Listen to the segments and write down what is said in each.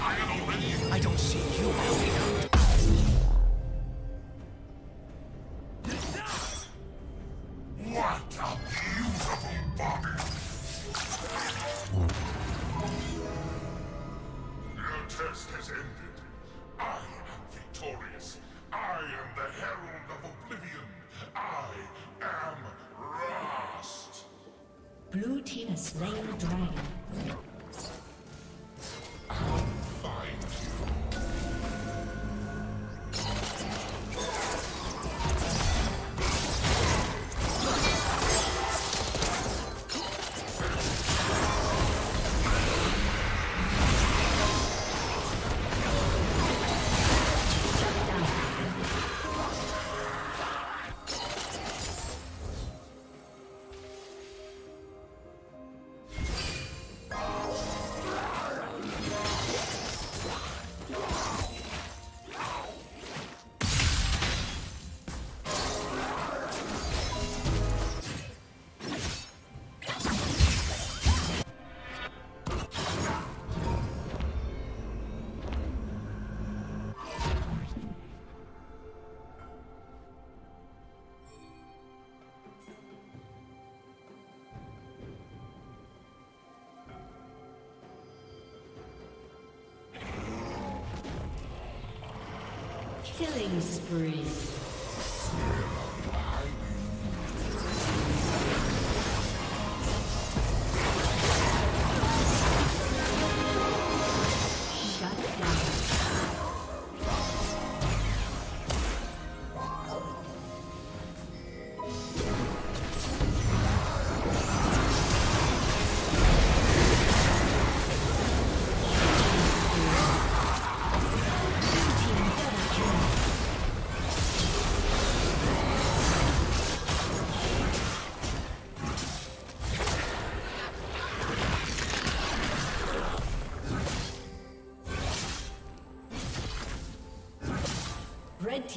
I don't see you, Killing spree.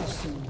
Consumed.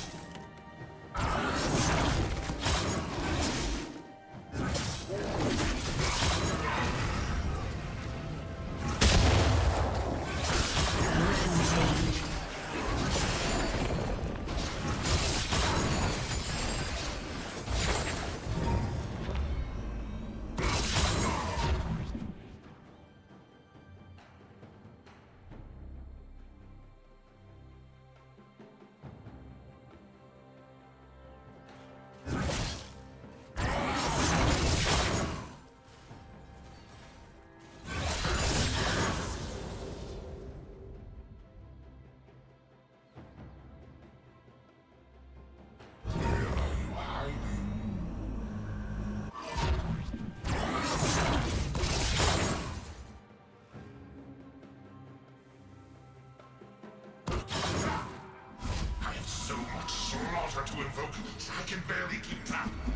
I can barely keep track.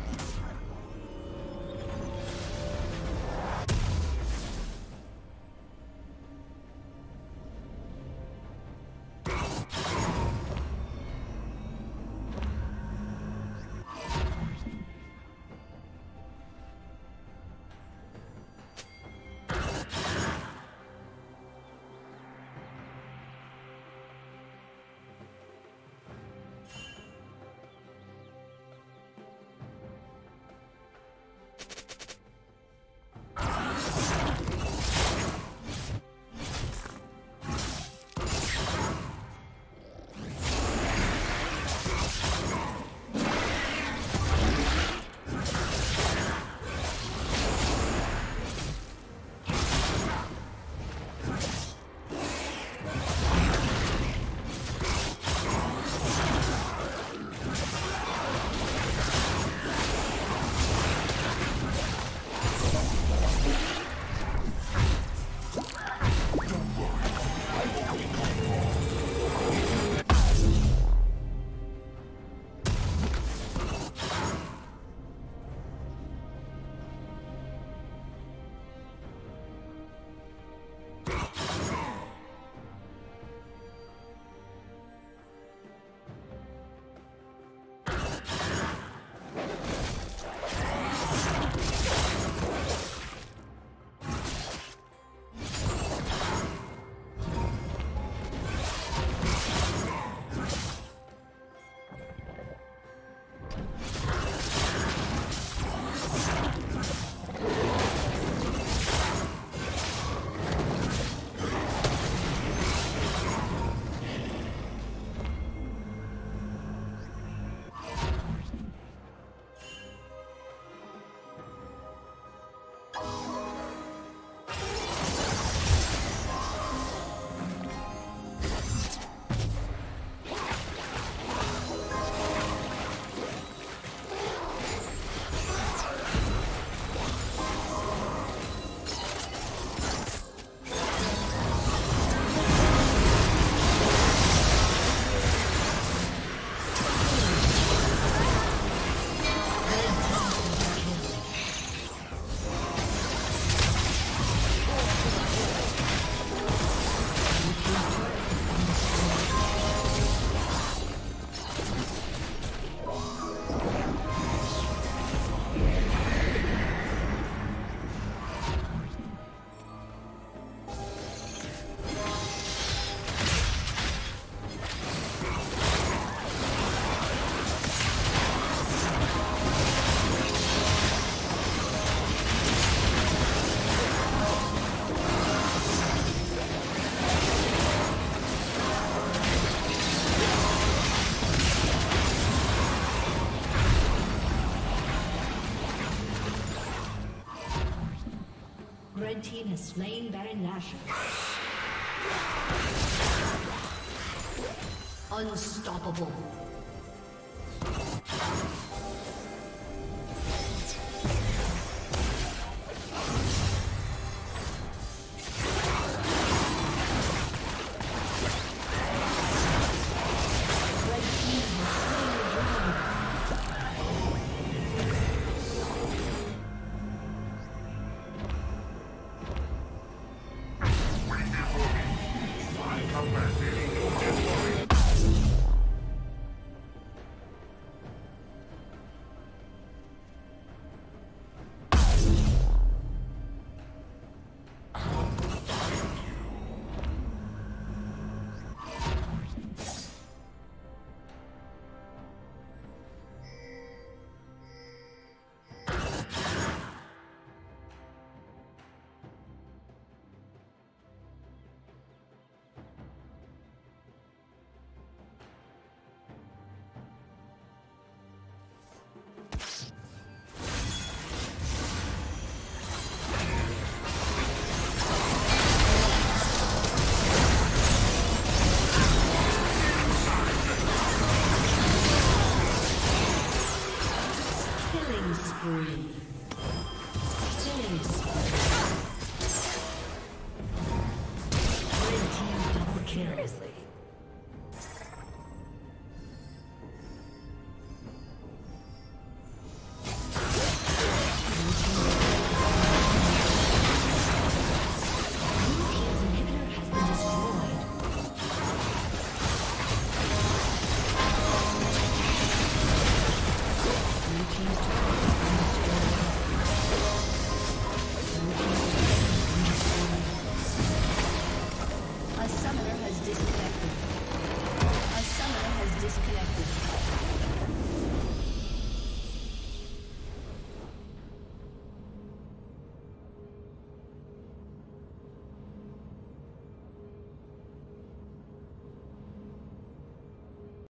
Red team has slain Baron Nashor. Unstoppable.